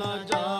না যা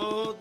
ਤੋ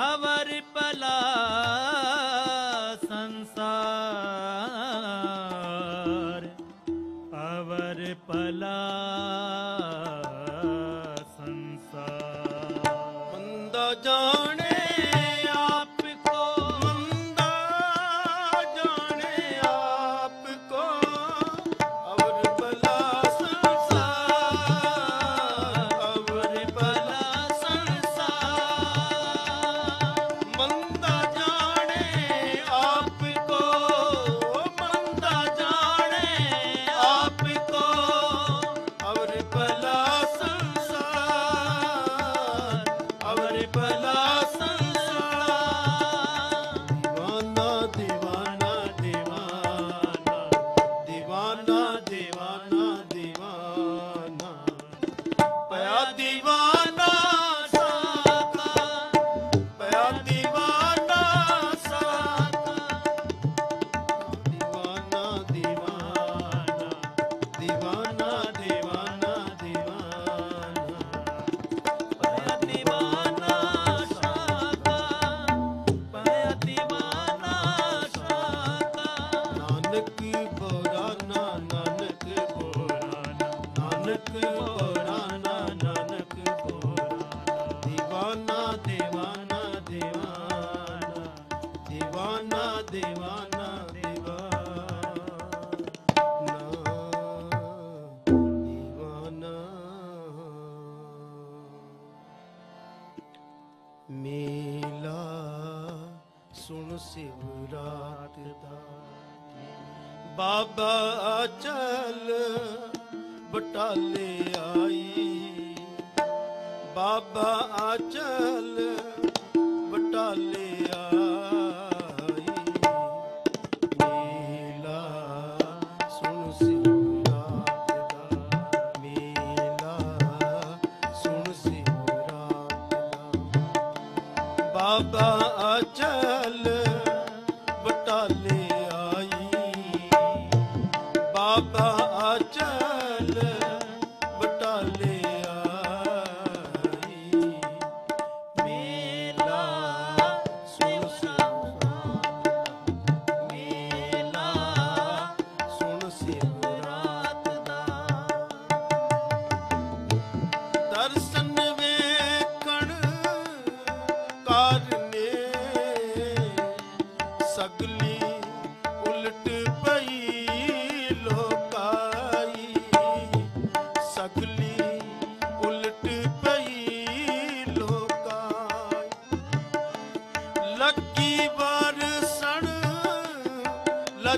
ਸਾਵਰ ਪਲਾ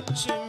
Put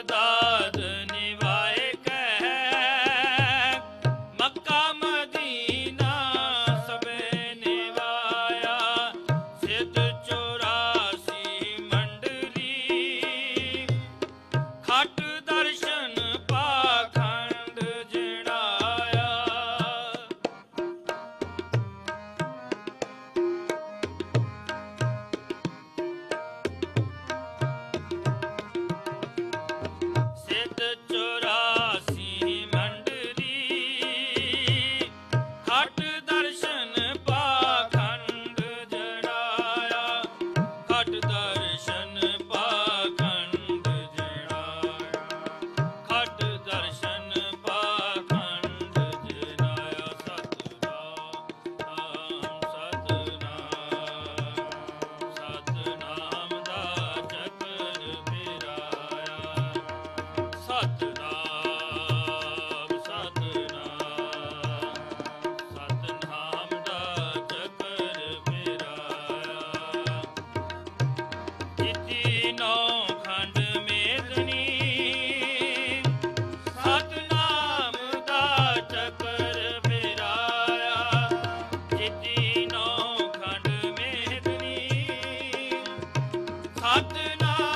ਬਗਦਾਦ Fatna.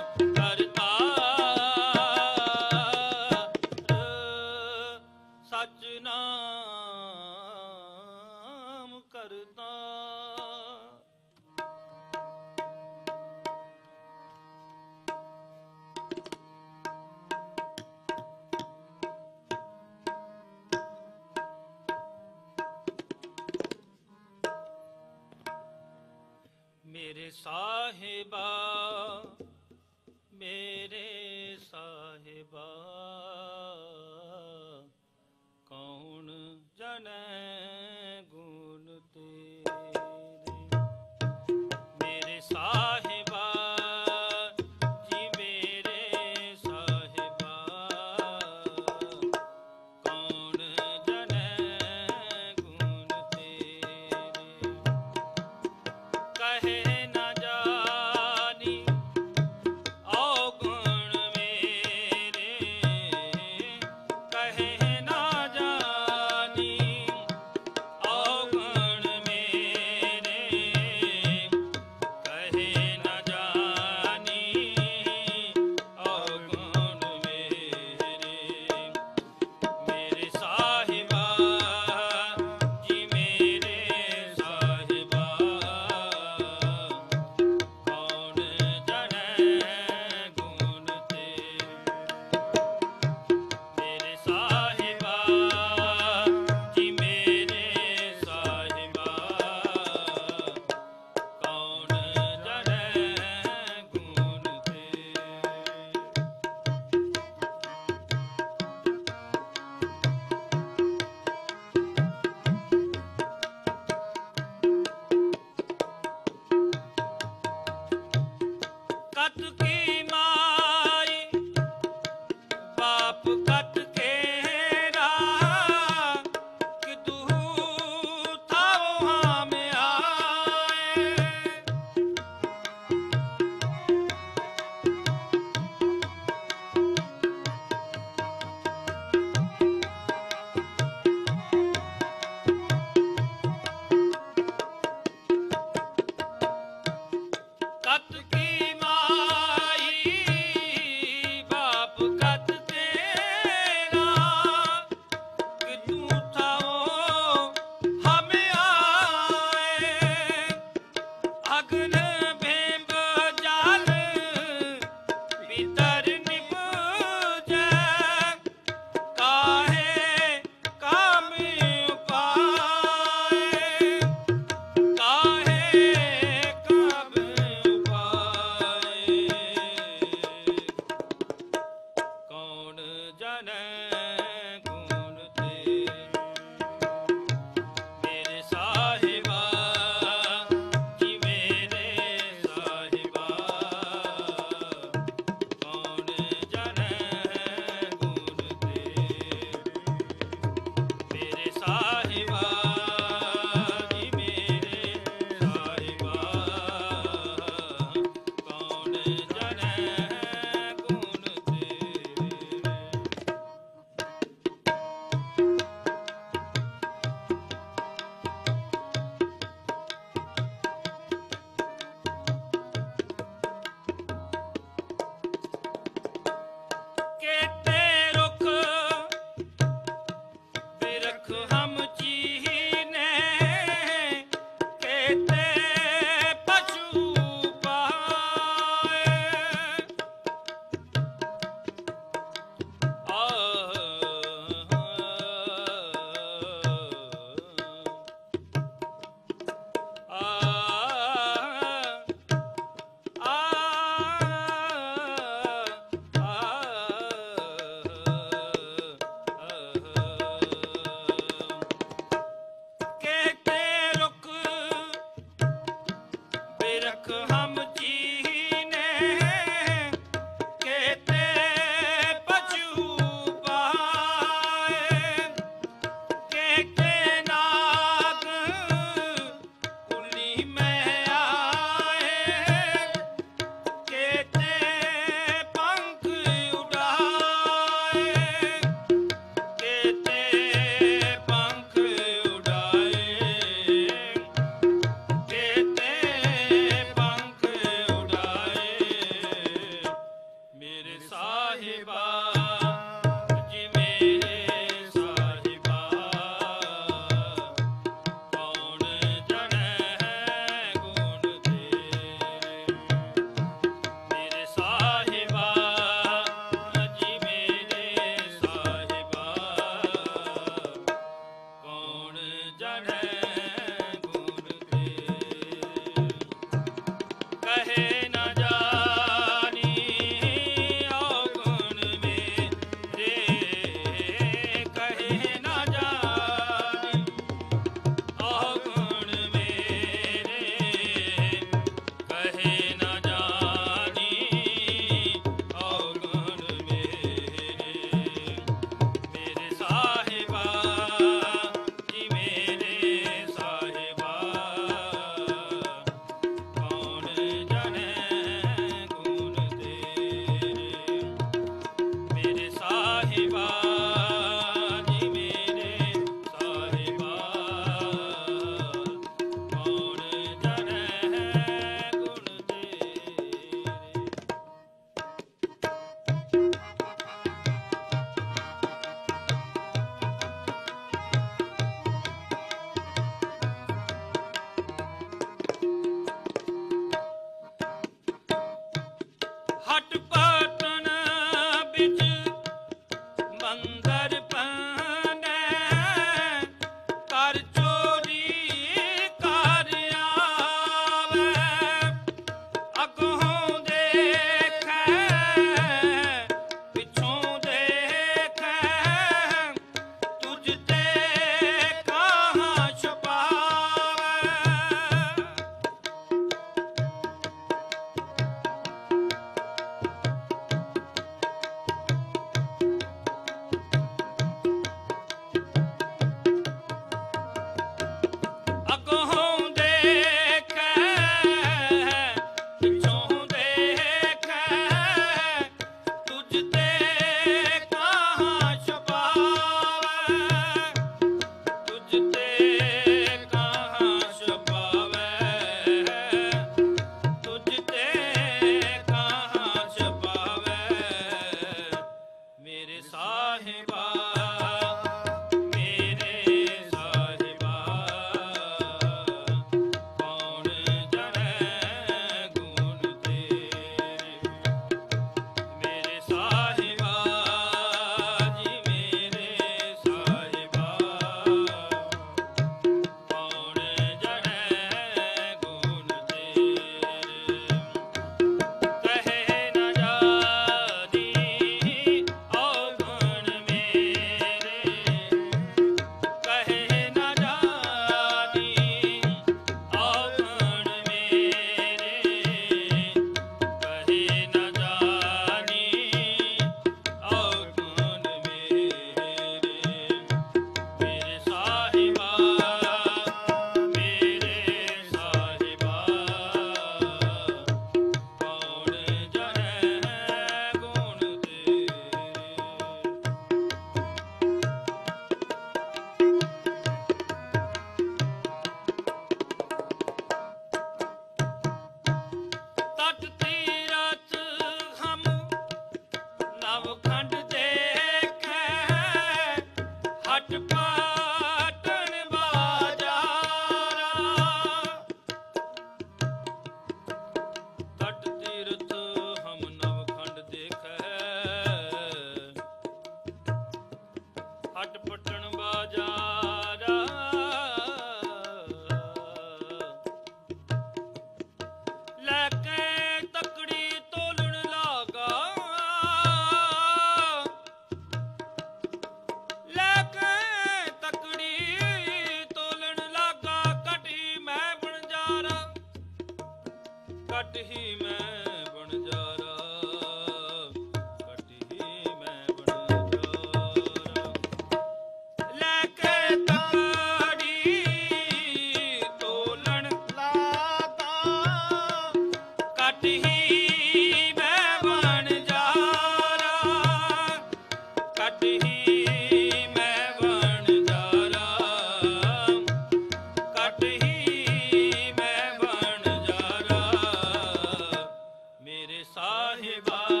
साहिबा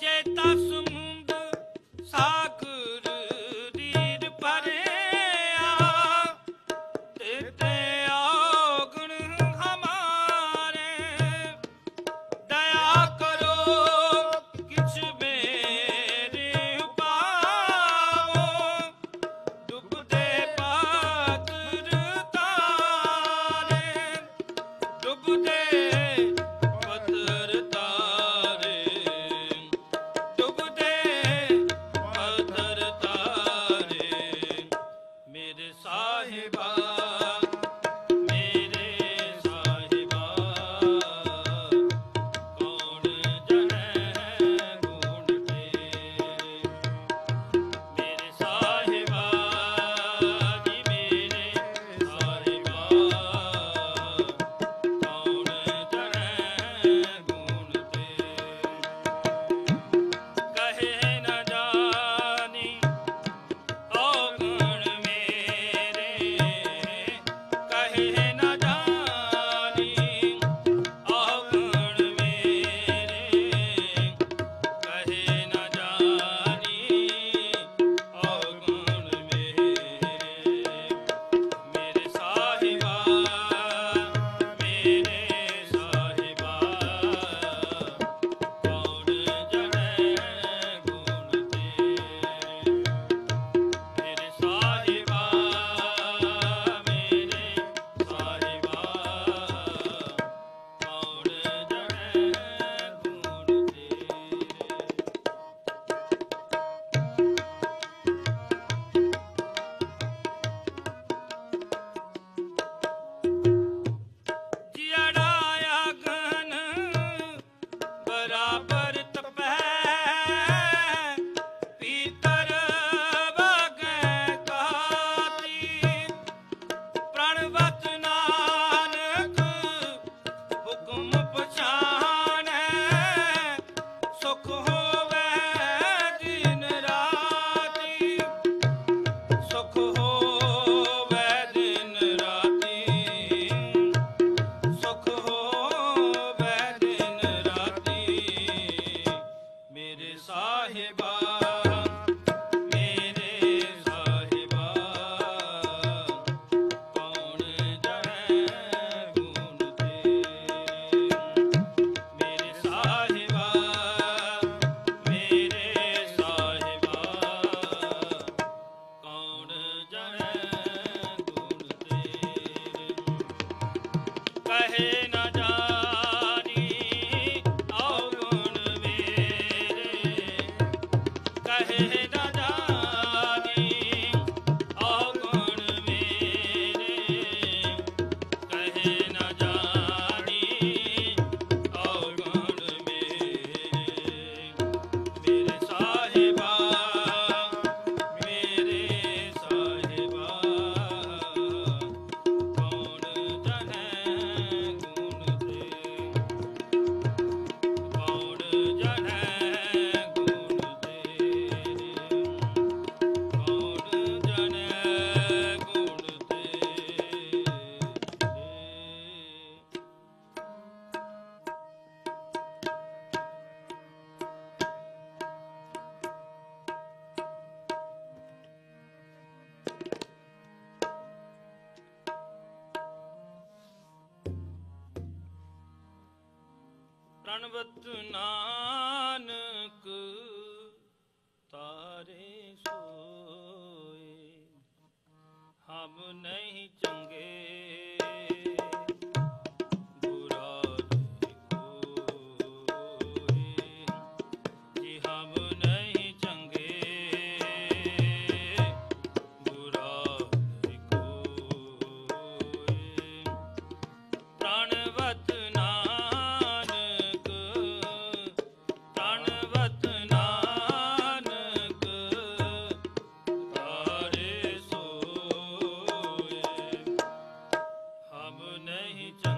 ਜੇ ਤਾਂ ਨਹੀਂ ਚ